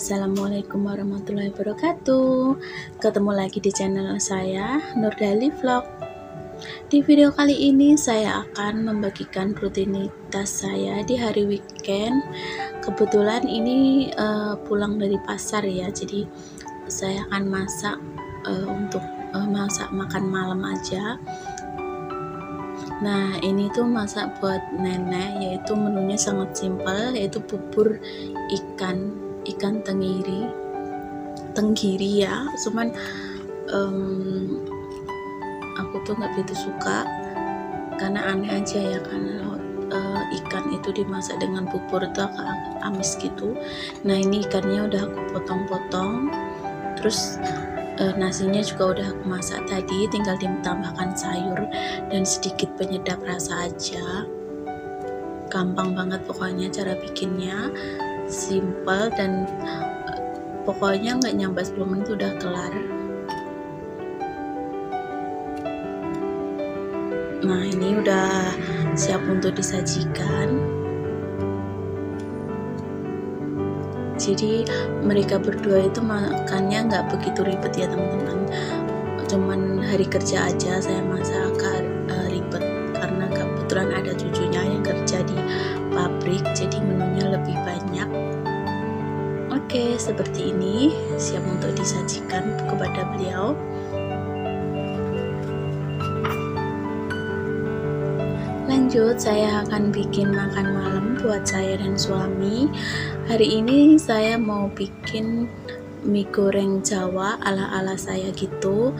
Assalamualaikum warahmatullahi wabarakatuh. Ketemu lagi di channel saya, Nurdali Vlog. Di video kali ini saya akan membagikan rutinitas saya di hari weekend. Kebetulan ini uh, pulang dari pasar ya Jadi saya akan masak uh, untuk uh, masak makan malam aja. Nah ini tuh masak buat nenek yaitu menunya sangat simpel yaitu bubur ikan ikan tenggiri. Tenggiri ya cuman um, aku tuh nggak begitu suka karena aneh aja ya karena uh, ikan itu dimasak dengan bubur itu agak amis gitu. Nah ini ikannya udah aku potong-potong terus uh, nasinya juga udah aku masak tadi tinggal ditambahkan sayur dan sedikit penyedap rasa aja. Gampang banget pokoknya cara bikinnya simple dan uh, pokoknya nggak nyampe 10 menit udah kelar. Nah ini udah siap untuk disajikan. Jadi mereka berdua itu makannya nggak begitu ribet ya teman-teman. Cuman hari kerja aja saya masak pabrik jadi menunya lebih banyak Oke, seperti ini siap untuk disajikan kepada beliau. Lanjut, saya akan bikin makan malam buat saya dan suami. Hari ini saya mau bikin mie goreng Jawa ala-ala saya gitu.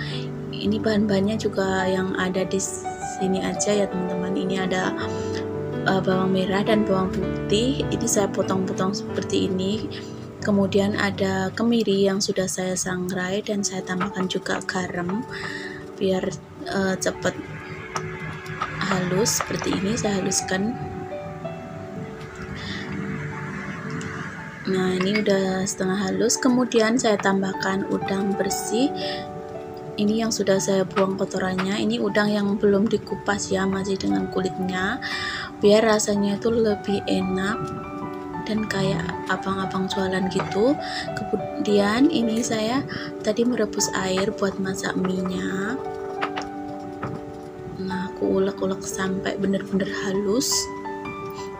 Ini bahan-bahannya juga yang ada di sini aja ya teman-teman. Ini ada uh, bawang merah dan bawang putih. Ini saya potong-potong seperti ini. Kemudian ada kemiri yang sudah saya sangrai dan saya tambahkan juga garam biar uh, cepat halus. Seperti ini saya haluskan. Nah ini udah setengah halus. Kemudian saya tambahkan udang bersih. Ini yang sudah saya buang kotorannya. Ini udang yang belum dikupas ya masih dengan kulitnya biar rasanya itu lebih enak dan kayak abang-abang jualan gitu. Kemudian ini saya tadi merebus air buat masak mie nya nah aku ulek-ulek sampai bener-bener halus.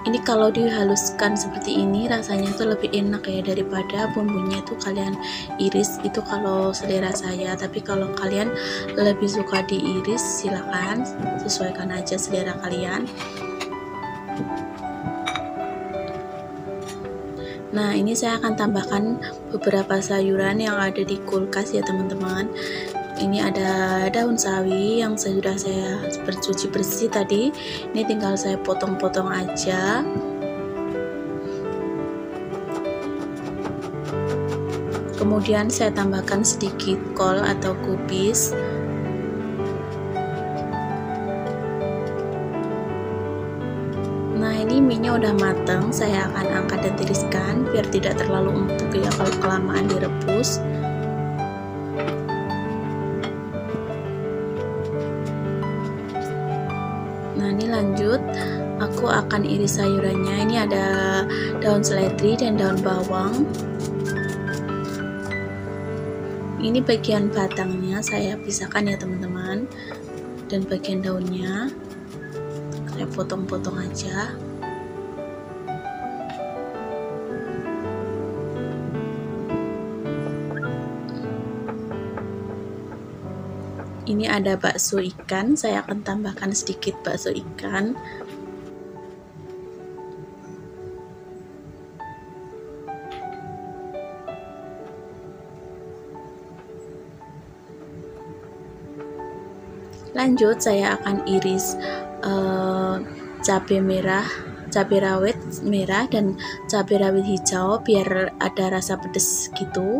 Ini kalau dihaluskan seperti ini rasanya tuh lebih enak ya daripada bumbunya itu kalian iris. Itu kalau selera saya tapi kalau kalian lebih suka diiris silahkan sesuaikan aja selera kalian Nah, ini saya akan tambahkan beberapa sayuran yang ada di kulkas ya, teman-teman. Ini ada daun sawi yang sudah saya bercuci bersih tadi. Ini tinggal saya potong-potong aja. Kemudian saya tambahkan sedikit kol atau kubis. Minyak udah matang, saya akan angkat dan tiriskan biar tidak terlalu empuk ya kalau kelamaan direbus. Nah ini lanjut, aku akan iris sayurannya. Ini ada daun seledri dan daun bawang. Ini bagian batangnya saya pisahkan ya teman-teman, dan bagian daunnya saya potong-potong aja ini ada bakso ikan. Saya akan tambahkan sedikit bakso ikan. Lanjut saya akan iris uh, cabai merah cabai rawit merah dan cabai rawit hijau biar ada rasa pedas gitu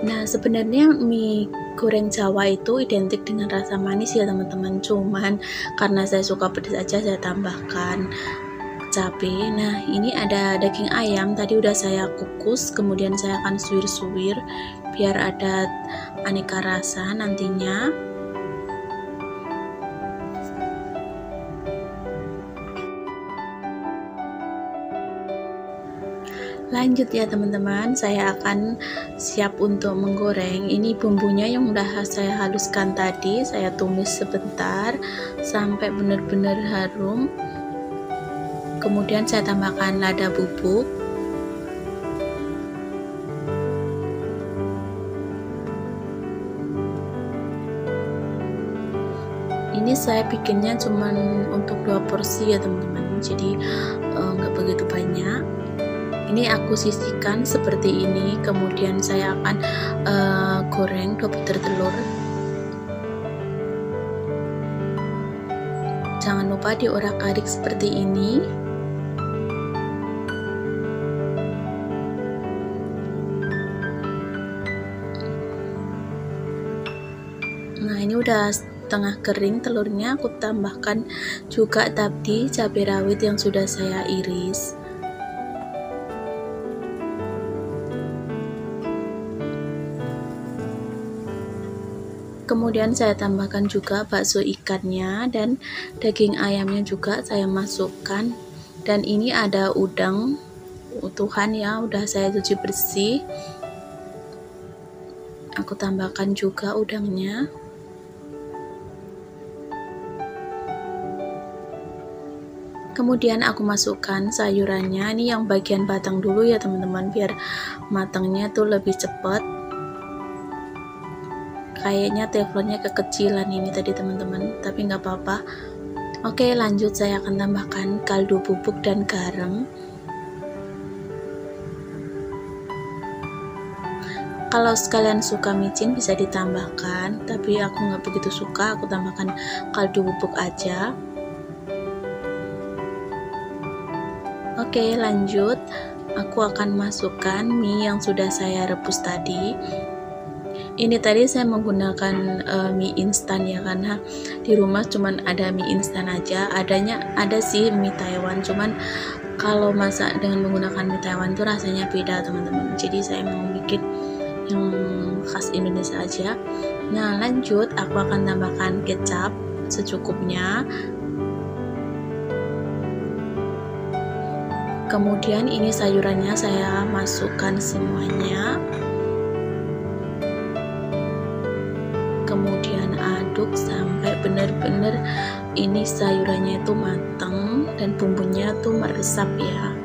Nah sebenarnya mie goreng Jawa itu identik dengan rasa manis ya teman-teman. Cuman karena saya suka pedas aja saya tambahkan cabai nah ini ada daging ayam. Tadi udah saya kukus kemudian saya akan suwir-suwir biar ada aneka rasa nantinya lanjut ya teman-teman. Saya akan siap untuk menggoreng. Ini bumbunya yang udah saya haluskan tadi. Saya tumis sebentar sampai benar-benar harum. Kemudian saya tambahkan lada bubuk. Ini saya bikinnya cuman untuk dua porsi ya teman-teman. Jadi eh, nggak uh, begitu banyak ini aku sisihkan seperti ini kemudian saya akan uh, goreng dua butir telur. Jangan lupa diorak-arik seperti ini. Nah ini udah setengah kering telurnya aku tambahkan juga tadi cabai rawit yang sudah saya iris kemudian saya tambahkan juga bakso ikannya dan daging ayamnya juga saya masukkan. Dan ini ada udang utuhan ya udah saya cuci bersih. Aku tambahkan juga udangnya. Kemudian aku masukkan sayurannya. Ini yang bagian batang dulu ya teman-teman biar matangnya tuh lebih cepat kayaknya teflonnya kekecilan ini tadi teman-teman. Tapi nggak apa-apa. Oke lanjut. Saya akan tambahkan kaldu bubuk dan garam. Kalau sekalian suka micin bisa ditambahkan. Tapi aku nggak begitu suka aku tambahkan kaldu bubuk aja. Oke lanjut. Aku akan masukkan mie yang sudah saya rebus tadi ini tadi saya menggunakan uh, mie instan ya karena di rumah cuman ada mie instan aja. Adanya ada sih mie Taiwan cuman kalau masak dengan menggunakan mie Taiwan itu rasanya beda teman-teman. Jadi saya mau bikin yang khas Indonesia aja. Nah lanjut aku akan tambahkan kecap secukupnya. Kemudian ini sayurannya saya masukkan semuanya kemudian aduk sampai benar-benar ini sayurannya itu matang dan bumbunya tuh meresap ya.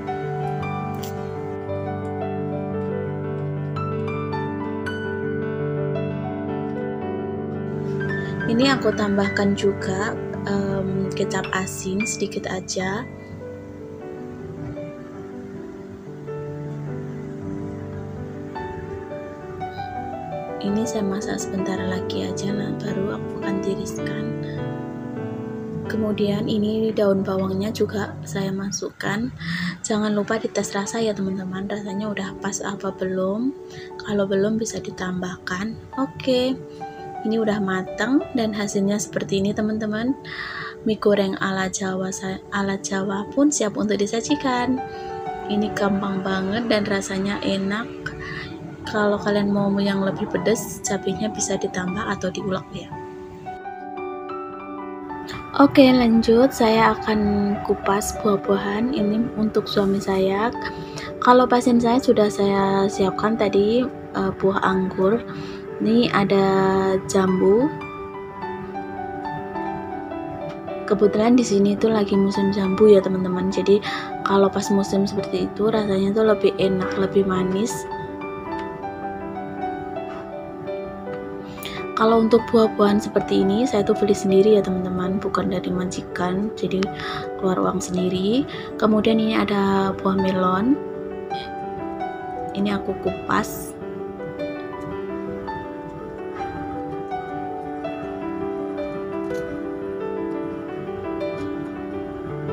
Ini aku tambahkan juga um, kecap asin sedikit aja ini saya masak sebentar lagi aja nah baru aku akan tiriskan. Kemudian ini daun bawangnya juga saya masukkan. Jangan lupa dites rasa ya teman-teman. Rasanya udah pas apa belum? Kalau belum bisa ditambahkan. Oke ini udah matang dan hasilnya seperti ini teman-teman. Mie goreng ala Jawa ala Jawa pun siap untuk disajikan. Ini gampang banget dan rasanya enak kalau kalian mau yang lebih pedas cabenya bisa ditambah atau diulek ya. Oke lanjut. Saya akan kupas buah-buahan ini untuk suami saya. Kalau pasien saya sudah saya siapkan tadi uh, buah anggur. Ini ada jambu. Kebetulan di sini itu lagi musim jambu ya teman-teman. Jadi kalau pas musim seperti itu rasanya tuh lebih enak lebih manis kalau untuk buah-buahan seperti ini saya tuh beli sendiri ya teman-teman. Bukan dari majikan. Jadi keluar uang sendiri. Kemudian ini ada buah melon. Ini aku kupas.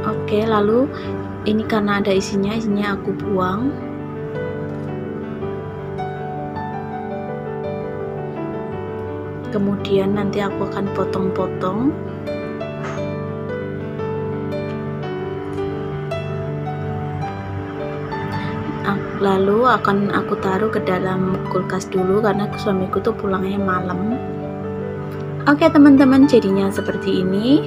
Oke lalu ini karena ada isinya isinya aku buang kemudian nanti aku akan potong-potong. Lalu akan aku taruh ke dalam kulkas dulu karena suamiku tuh pulangnya malam. Oke teman-teman jadinya seperti ini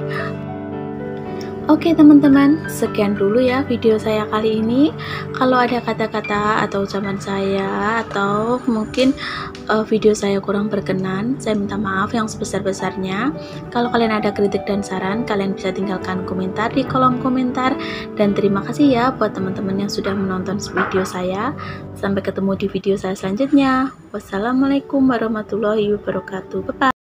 Oke teman-teman, sekian dulu ya video saya kali ini. Kalau ada kata-kata atau ucapan saya atau mungkin uh, video saya kurang berkenan, saya minta maaf yang sebesar-besarnya. Kalau kalian ada kritik dan saran, kalian bisa tinggalkan komentar di kolom komentar. Dan terima kasih ya buat teman-teman yang sudah menonton video saya. Sampai ketemu di video saya selanjutnya. Wassalamualaikum warahmatullahi wabarakatuh. Bye. -bye.